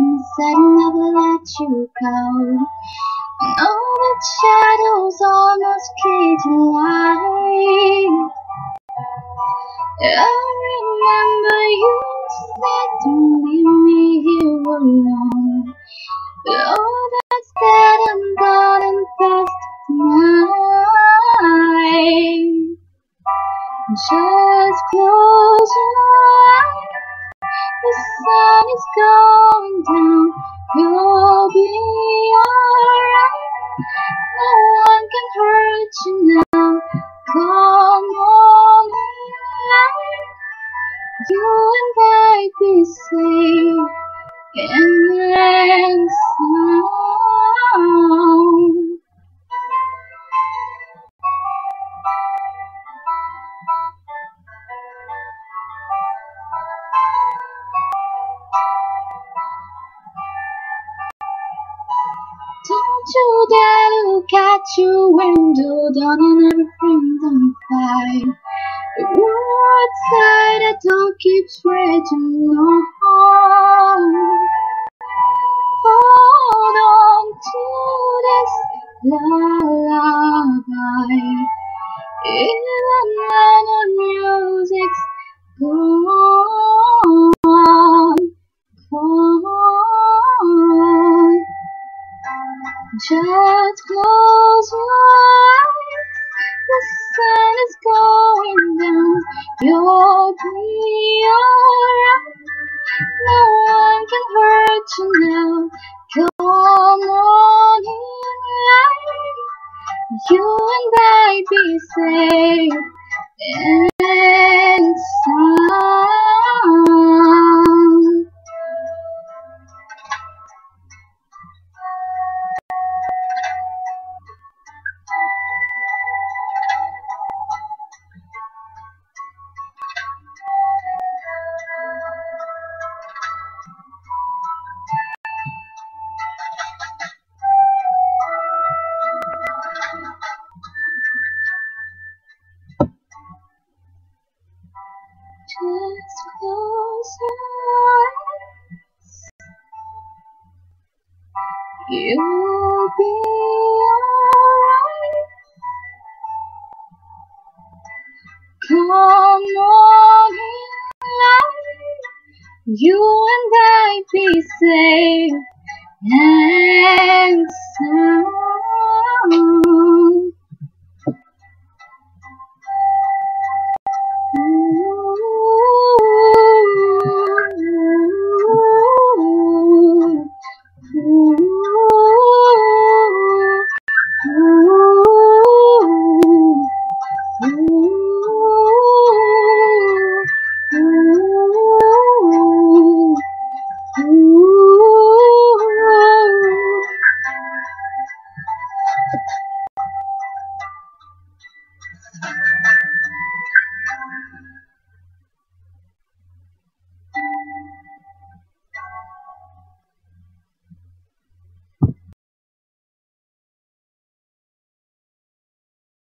Inside and never let you go. And all the shadows almost came to life. I remember you said don't leave me here alone. All that's dead and gone and past tonight. Just close your eyes. The sun is going down. You'll be alright. No one can hurt you now. Come on in You and I be safe and. Don't you dare look at your window, down and everything's on fire. The world outside that don't keep spreading no lullaby, when the music's You and I be safe You'll be alright. Come on in. You and I be safe and sound.